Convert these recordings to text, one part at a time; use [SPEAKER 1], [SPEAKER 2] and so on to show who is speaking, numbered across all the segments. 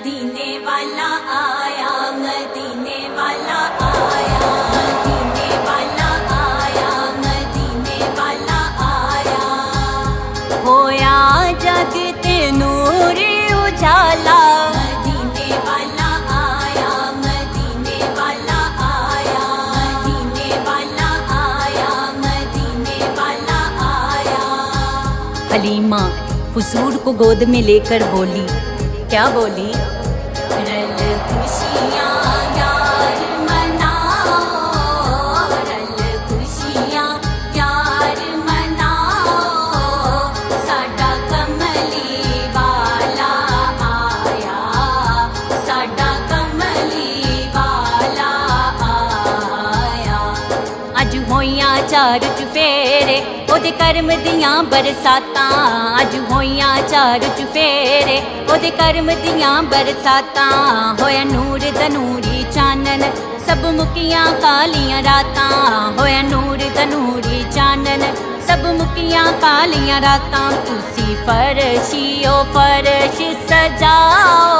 [SPEAKER 1] मदीने वाला आया, मदीने वाला आया, मदीने वाला आया, मदीने वाला आया। होया जग ते नूर उजाला। हलीमा को गोद में लेकर बोली, क्या बोली? ਚਾਰ ਚੁਫੇਰੇ, ਉਹਦੇ ਕਰਮ ਦੀਆਂ ਬਰਸਾਤਾਂ ਅੱਜ ਹੋਈਆਂ ਚਾਰ ਚੁਫੇਰੇ। ਉਹਦੇ ਕਰਮ ਦੀਆਂ ਬਰਸਾਤਾਂ, ਹੋਇਆ ਨੂਰ ਦਾ ਨੂਰੀ ਚਾਨਣ, ਸਭ ਮੁਕੀਆਂ ਕਾਲੀਆਂ ਰਾਤਾਂ, ਹੋਇਆ ਨੂਰ ਦਾ ਨੂਰੀ ਚਾਨਣ, ਸਭ ਮੁਕੀਆਂ ਕਾਲੀਆਂ ਰਾਤਾਂ, ਤੁਸੀਂ ਫਰਸ਼ੀਓ ਫਰਸ਼ ਸਜਾਓ।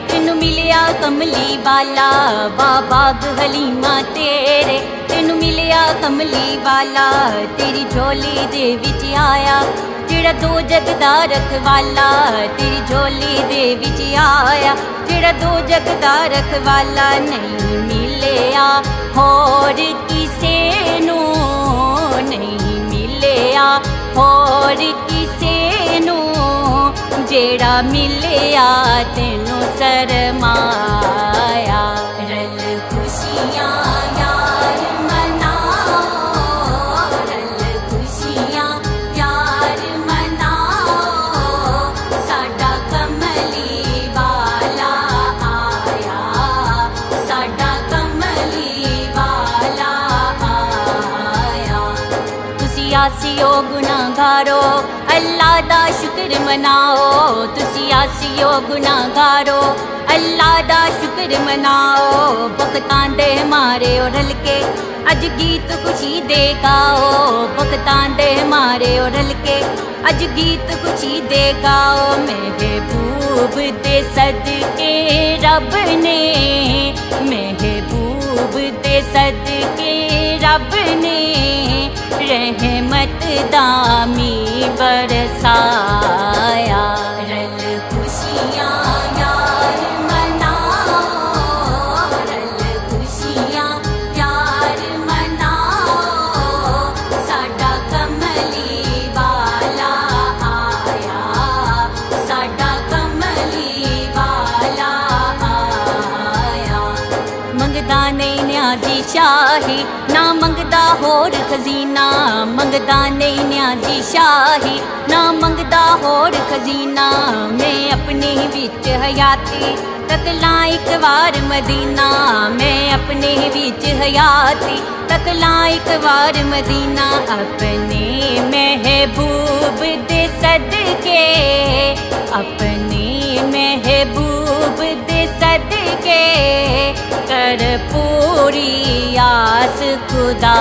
[SPEAKER 1] ਮਿਲਿਆ ਕਮਲੀ ਵਾਲਾ ਬਾਬਾ ਹਲੀਮਾ ਤੇਰੇ। ਤੈਨੂੰ ਮਿਲਿਆ ਕਮਲੀ ਵਾਲਾ, ਤੇਰੀ ਝੋਲੀ ਦੇ ਵਿੱਚ ਆਇਆ। ਜਿਹੜਾ ਦੋ ਜਗ ਦਾ ਰਖਵਾਲਾ, ਤੇਰੀ ਝੋਲੀ ਦੇ ਵਿੱਚ ਆਇਆ। ਜਿਹੜਾ ਦੋ ਜਗ ਦਾ ਰਖਵਾਲਾ ਨਹੀਂ ਮਿਲਿਆ, ਹੋਰ ਕਿਸੇ ਨੂੰ ਨਹੀਂ ਮਿਲਿਆ। ਹੋਰ जेड़ा मिलया तेनु शरमाया। रल मिल्यायाल खुश मना मना। कमली वाला आया तुसी आसियो गुनाहगारो अल्लाह शुक्र मनाओ, तुसी गुनागारो। अल्लाह दा शुक्र मनाओ भगतान दे मारे और हलके अज गीत खुशी दे गाओ भगतान दे मारे और हलके अज गीत खुशी दे गाओ मेरे बूब दे सदके रब ने। मेरे बूब दे सदके रब ने। रहमत दामी बरसा ਮੰਗਦਾ ਨਹੀਂ ਨਿਆਜ਼ੀ ਸ਼ਾਹੀ ਨਾ ਮੰਗਦਾ ਹੋਰ ਖਜ਼ੀਨਾ ਮੰਗਦਾ ਨਹੀਂ ਨਿਆਜ਼ੀ ਸ਼ਾਹੀ ਨਾ ਮੰਗਦਾ ਹੋਰ ਖਜ਼ੀਨਾ ਮੈਂ ਆਪਣੀ ਵਿੱਚ ਹਯਾਤੀ ਤਕਲਾ ਇੱਕ ਵਾਰ ਮਦੀਨਾ ਮੈਂ ਆਪਣੇ ਵਿੱਚ ਹਯਾਤੀ ਤਕਲਾ ਇੱਕ ਵਾਰ ਮਦੀਨਾ ਆਪਣੇ ਮਹਿਬੂਬ ਦੇ ਸਦਕੇ ਆਪਣੇ ਮਹਿਬੂਬ ਦੇ ਸਦਕੇ पूरि आस कुदा